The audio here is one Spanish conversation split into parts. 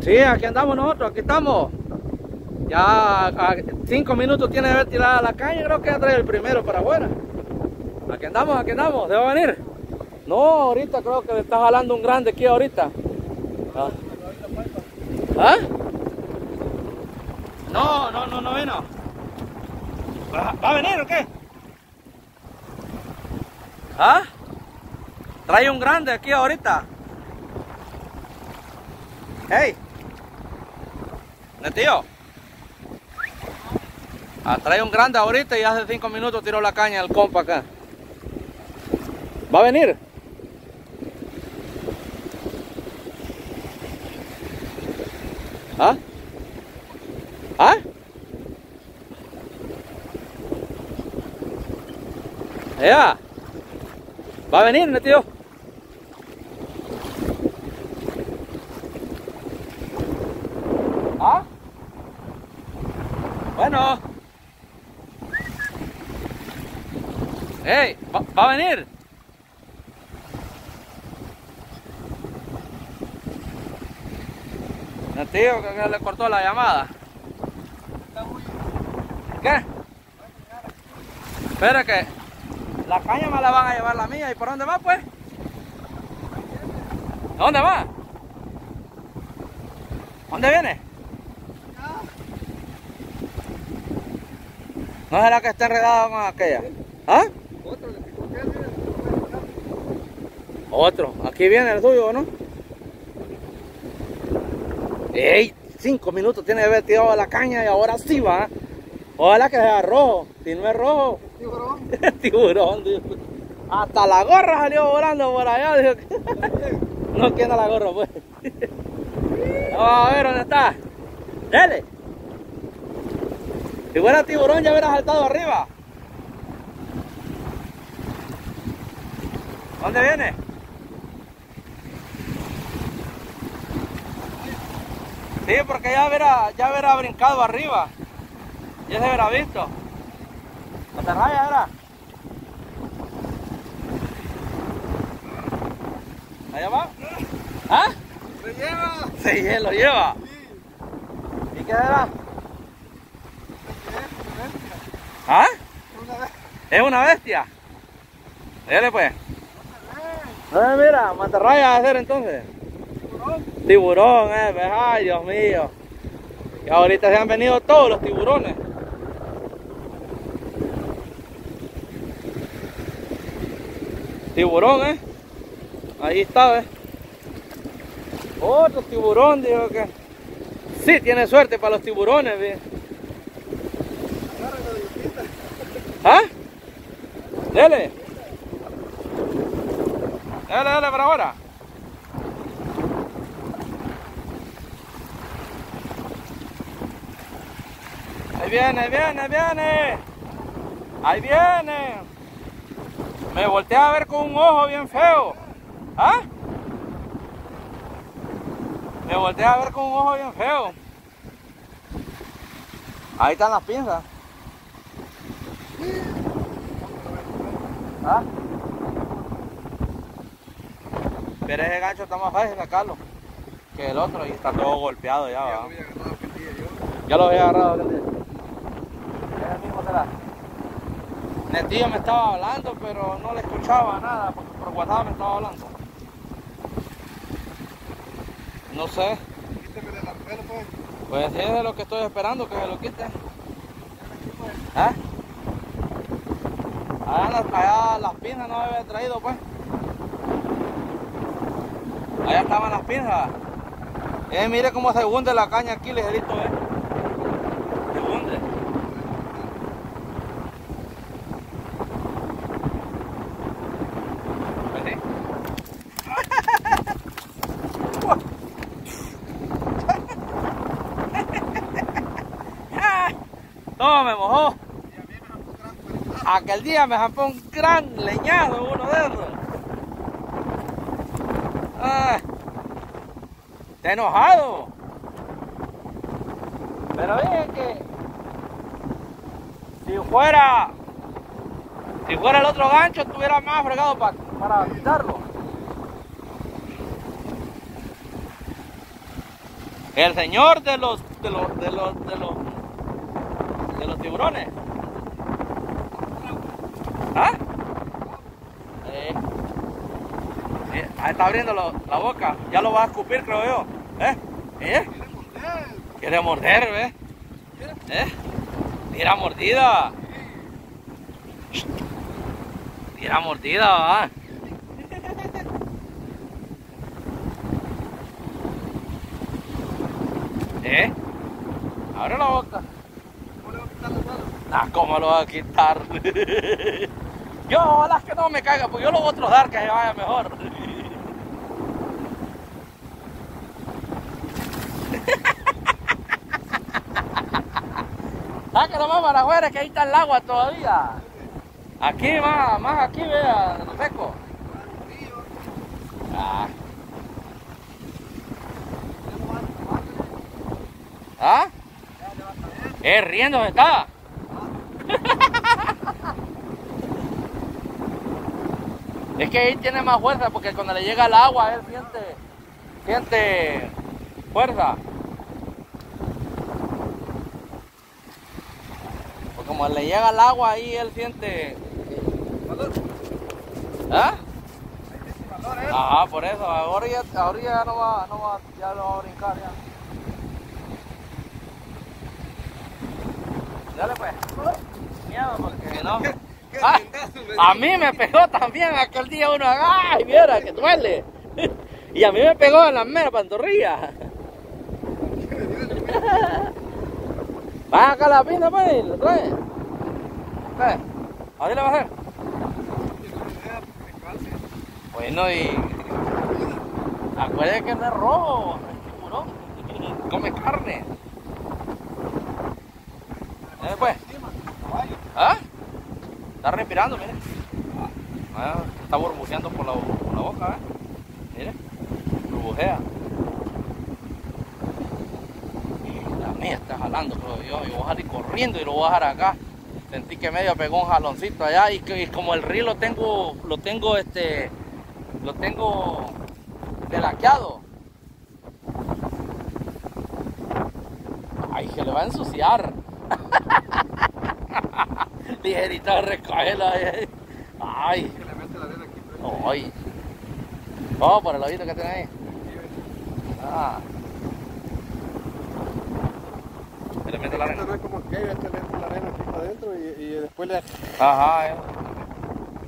Sí, aquí andamos nosotros, aquí estamos. Ya cinco minutos tiene de haber tirado la caña, creo que ya trae el primero para afuera. Aquí andamos, aquí andamos, ¿debo venir? No, ahorita creo que le está jalando un grande aquí ahorita. ¿Ah? ¿Ah? No, no, no, no vino. ¿Va, ¿Va a venir o qué? ¿Ah? Trae un grande aquí ahorita. Hey. Tío? Ah, un grande ahorita y hace cinco minutos tiró la caña el compa acá. ¿Va a venir? ¿Ah? ¿Ah? ¿Ya? ¿Va a venir? ¿Ah? Bueno. ¡Ey! ¿Va, ¿Va, a venir? El tío que le cortó la llamada. ¿Qué? Espera que la caña me la van a llevar la mía. ¿Y por dónde va pues? ¿Dónde va? ¿Dónde viene? ¿No será que está enredado con aquella? ¿Ah? Otro. Aquí viene el suyo, ¿no? ¡Ey! Cinco minutos tiene que haber tirado la caña y ahora sí va. Ojalá que sea rojo. Si no es rojo. Tiburón. Tiburón, Dios. Hasta la gorra salió volando por allá. Dijo. no quiera la gorra, pues. Vamos a ver dónde está. Dele. Si fuera tiburón ya hubiera saltado arriba. ¿Dónde viene? Sí, porque ya hubiera, ya hubiera brincado arriba. Ya se hubiera visto. ¿Hasta raya era? ¿Allá va? ¿Ah? Se lleva. Se lo lleva. Sí. ¿Y qué será? ¿Ah? ¿Es una bestia? Dale pues. No, mira, mantarraya va a ser entonces. Tiburón. Tiburón, eh, pues, ay Dios mío. Y ahorita se han venido todos los tiburones. Tiburón, eh. Ahí está, eh. Otro tiburón, dijo que. Sí, tiene suerte para los tiburones, bien. ¿Ah? Dele. Dale, dale para ahora. Ahí viene, ahí viene, ahí viene. Ahí viene. Me volteé a ver con un ojo bien feo. ¿Ah? Me volteé a ver con un ojo bien feo. Ahí están las pinzas. ¿Ah? Pero ese gancho está más fácil sacarlo que el otro y está todo golpeado ya, ¿va? Ya lo había agarrado aquel día. Es el mismo será. Netillo me estaba hablando, pero no le escuchaba nada, porque por WhatsApp me estaba hablando. No sé, pues. pues sí es de lo que estoy esperando, que se lo quite. ¿Ah? Allá allá las pinzas no había traído, pues. Allá estaban las pinzas. Eh, mire cómo se hunde la caña aquí, ligerito, eh. Se hunde. Pues sí. Todo me mojó. Y a mí me han puesto gran cuerpo. Aquel día me jampó un gran leñado uno de esos. Ah, está enojado. Pero dije que si fuera si fuera el otro gancho estuviera más fregado pa- para quitarlo. El señor de los de los de los de los de los tiburones. ¿Ah? Eh. Eh, ahí está abriendo la boca. Ya lo va a escupir, creo yo. ¿Eh? ¿Eh? Quiere morder, ¿ves? ¿Eh? Tira mordida. Tira mordida, va. ¿Eh? Abre la boca. Ah, ¿cómo lo va a quitar? yo, ojalá que no me caiga, porque yo lo voy a trozar que se vaya mejor. Sácalo más para afuera, que ahí está el agua todavía. Aquí, más, más aquí, vea, seco. Ah. ¿Ah? Es riendo está. es que ahí tiene más fuerza porque cuando le llega el agua él siente, siente fuerza. Como le llega el agua ahí él siente. ¿Ah? Ajá, por eso. Ahora ya, ahora ya no va, no va, ya no va a brincar ya. Dale pues. Miedo porque no. A mí me pegó también aquel día uno, ay, viera que duele. Y a mí me pegó en la mera pantorrilla. Acá la pinta, pues, lo trae. Trae. A hacer. Bueno, y. Acuérdate que no es rojo, es tiburón. Come carne. Dale pues. ¿Ah? Está respirando, mire. Ah, está burbujeando por la, por la boca, ¿eh? Mire. Burbujea. Mía está jalando, pero yo, yo voy a salir corriendo y lo voy a dejar acá. Sentí que medio pegó un jaloncito allá y, que, y como el río lo tengo, lo tengo este, lo tengo delaqueado. Ay, que le va a ensuciar. Ligerito, recógelo. Ay, aquí. pues. ay. Oh, por el oído que tiene ahí. Ah. Se le mete la Esto arena. no es como aquello, este le mete la arena aquí para adentro y, y después le... Ajá, eh.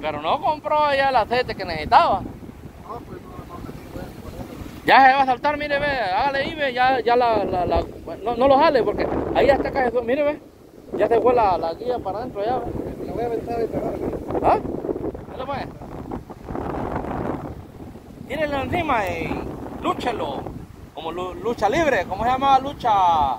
Pero no compró ya el aceite que necesitaba. No, pues no, no. Ya se va a saltar, mire, ve, hágale ahí, ve, ya, ya la, la, la- no, no lo jale porque ahí ya está cayendo, mire, ve, ya se fue la, la guía para adentro ya, ve. La voy a aventar y pegar aquí. ¿Ah? Dale pues. Tírenlo encima y lúchelo, como lu- lucha libre, ¿cómo se llama lucha?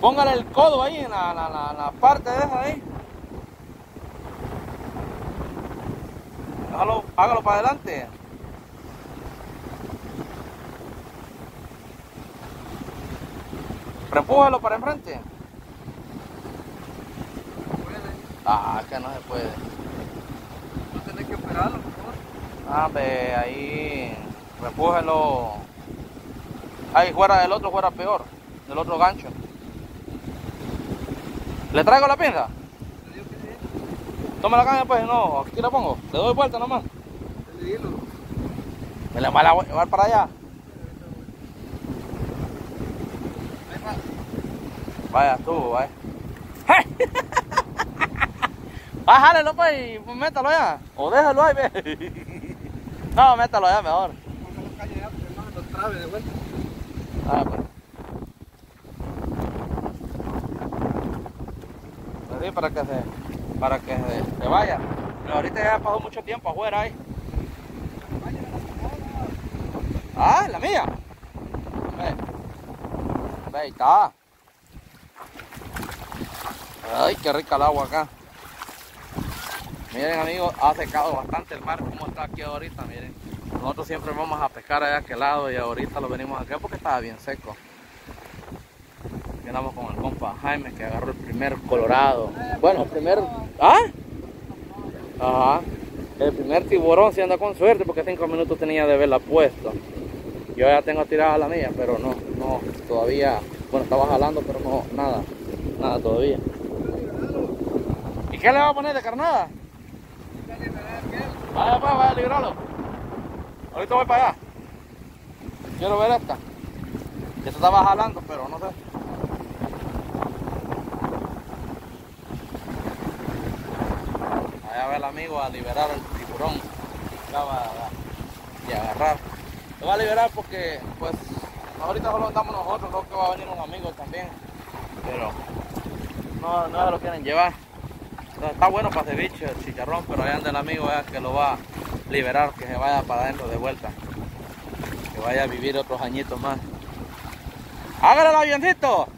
Póngale el codo ahí en la, la, la, la parte de esa ahí. Hágalo, hágalo para adelante. Repújalo para enfrente. Ah, que no se puede. No tenés que operarlo, por favor. Ah, ve, ahí repújelo. Ahí fuera del otro, fuera peor. Del otro gancho. ¿Le traigo la pinza? Toma la caña pues, no, aquí la pongo. Le doy vuelta nomás. Me la voy a llevar para allá. Vaya, tú, vaya. Bájale, pues, y métalo allá. O déjalo ahí, ve. No, métalo allá mejor. Póngalo calle ya porque no lo trabe de vuelta. Ah, pues. Para que se, para que se, vaya. Pero ahorita ya pasó mucho tiempo afuera ahí. Ah, la mía. Ve, ahí está. Ay, qué rica el agua acá. Miren amigos, ha secado bastante el mar como está aquí ahorita, miren. Nosotros siempre vamos a pescar allá a aquel lado y ahorita lo venimos acá porque estaba bien seco. Andamos con el compa Jaime que agarró el primer colorado. Bueno, el primer... ¿Ah? Ajá. El primer tiburón si anda con suerte porque cinco minutos tenía de verla puesto. Yo ya tengo tirada la mía, pero no, no, todavía, bueno, estaba jalando, pero no, nada, nada todavía. ¿Y qué le va a poner de carnada? Vaya, pues, vaya a librarlo. Ahorita voy para allá. Quiero ver esta. Esta estaba jalando, pero no sé. Va el amigo a liberar el tiburón. Acaba de agarrar. Lo va a liberar porque, pues, ahorita solo estamos nosotros, creo que va a venir un amigo también. Pero no, no se lo quieren llevar. Está bueno para ceviche, el chicharrón, pero allá anda el amigo que lo va a liberar, que se vaya para adentro de vuelta. Que vaya a vivir otros añitos más. ¡Hágale el avioncito!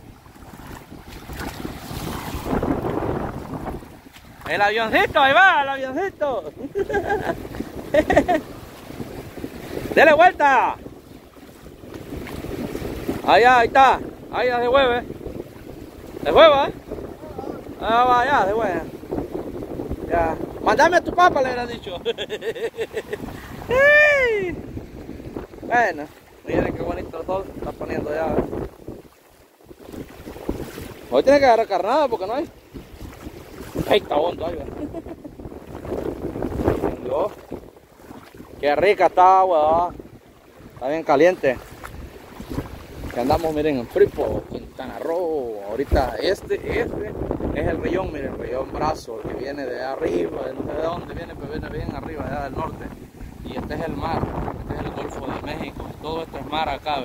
El avioncito, ahí va, el avioncito. Dele vuelta. Ahí, ahí está. Ahí ya se mueve. Se mueve, ¿eh? Ah, va, ya, se mueve. Ya. Mándame a tu papá, le hubiera dicho. bueno, miren qué bonito el sol está poniendo ya. ¿eh? Hoy tiene que agarrar carnada porque no hay. Ahí está ahí. Qué rica está agua, está bien caliente. Que andamos, miren, en Fripo, Quintana Roo. Ahorita este, este es el rillón, miren, el rillón brazo, que viene de arriba, de no sé de dónde viene, pero viene bien arriba, allá del norte. Y este es el mar, este es el Golfo de México. Todo esto es mar acá.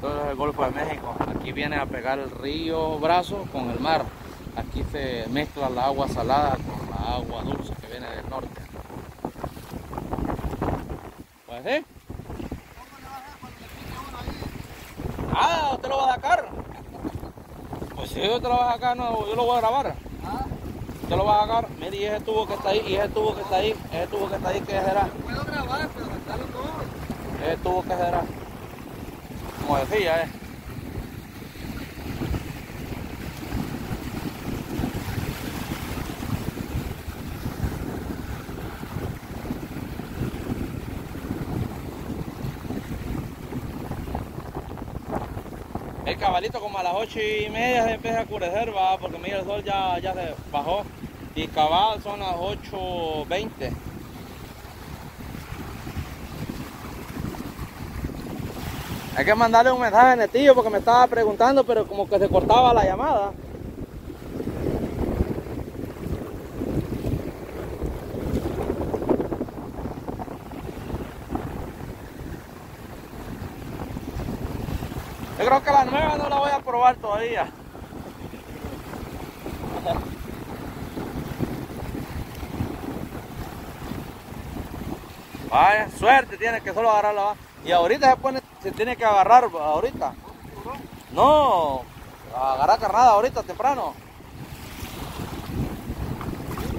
Todo es el Golfo de México. Aquí viene a pegar el río brazo con el mar. Aquí se mezcla la agua salada con la agua dulce que viene del norte. Pues sí. Ah, ¿usted lo va a sacar? Pues si yo te lo voy a sacar, no, yo lo voy a grabar. ¿Usted lo va a sacar? Mire, y ese tubo que está ahí, y ese tubo que está ahí, ese tubo que está ahí, ¿qué será? Puedo grabar, pero gastarlo todo. Ese tubo que será. Como decía, eh. El cabalito como a las ocho y media se empieza a oscurecer, va, porque mira el sol ya, ya se bajó. Y cabal son las 8.20. Hay que mandarle un mensaje a Netillo porque me estaba preguntando, pero como que se cortaba la llamada. Creo que la nueva no la voy a probar todavía. Vaya, suerte tiene que solo agarrarla. Y ahorita se pone, se tiene que agarrar ahorita. No, agarrar carnada ahorita temprano.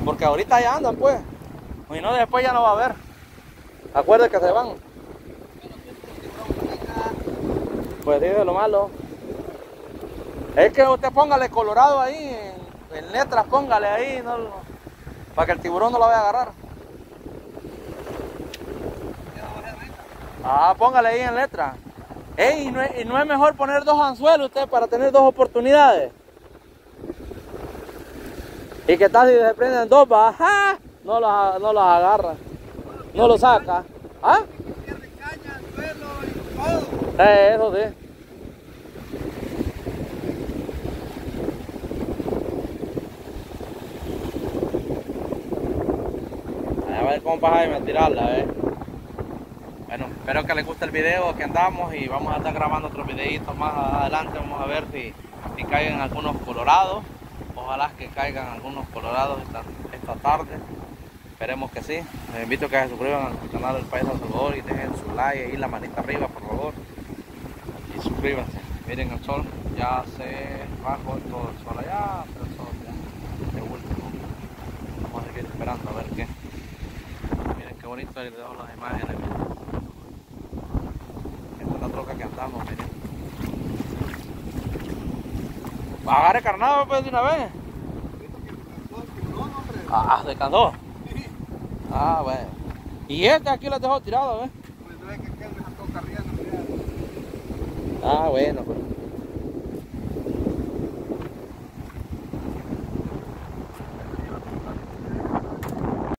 Porque ahorita ya andan pues. Y no, después ya no va a haber. Acuerden que se van. Pues sí, de lo malo. Es que usted póngale colorado ahí, en, letras póngale ahí, no, para que el tiburón no lo vaya a agarrar. Ah, póngale ahí en letra. Ey, ¿y no, es, no es mejor poner dos anzuelos usted para tener dos oportunidades. ¿Y qué tal si se prenden dos? ¡Ajá! No los, no los agarra. No los saca. ¿Ah? Pierde caña, suelo y todo. Eh, eso sí. A ver cómo pasa Jaime tirarla, eh. Bueno, espero que les guste el video que andamos y vamos a estar grabando otros videitos más adelante. Vamos a ver si, si caigan algunos colorados. Ojalá que caigan algunos colorados esta, esta tarde. Esperemos que sí. Les invito a que se suscriban al canal del País del Salvador y dejen su like ahí, la manita arriba. Y suscríbanse. Miren el sol, ya se bajó todo el sol allá, pero el sol ya de último. Vamos a seguir esperando a ver qué. Miren qué bonito, ahí les dejo las imágenes. Esta es la troca que andamos, miren. Agarre carnado pues de una vez. Ah, se cansó. Ah, bueno. Y este aquí lo dejó tirado, ¿ves? Pues ve que aquel me sacó carriendo, mira. Ah, bueno, pues.